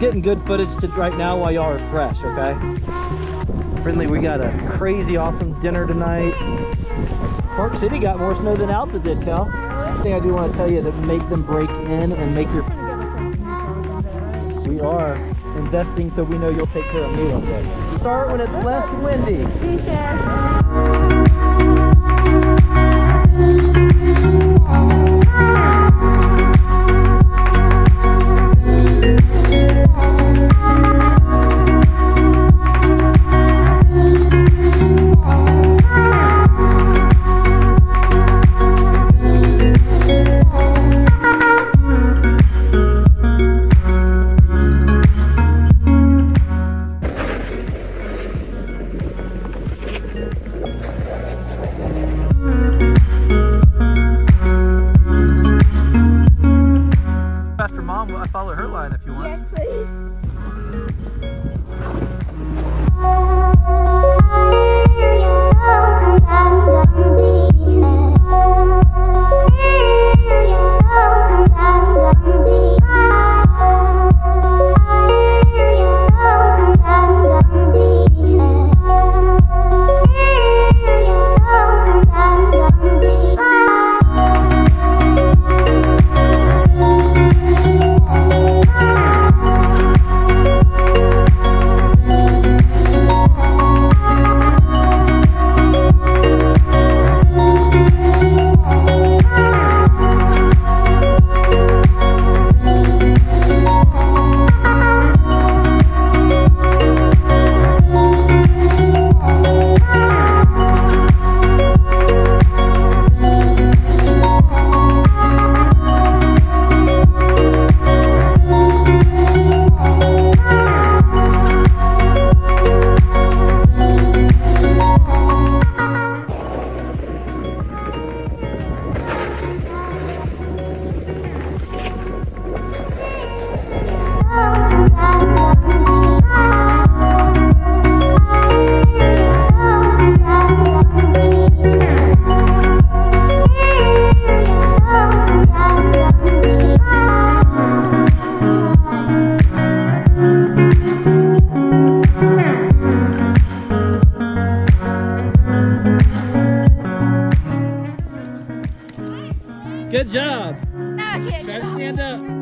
good footage to right now while y'all are fresh, okay? Friendly, we got a crazy awesome dinner tonight. Park City got more snow than Alta did, Cal. One thing I do want to tell you to make them break in and make your we are investing so we know you'll take care of me one day. Start when it's less windy. Good job. Try to stand up.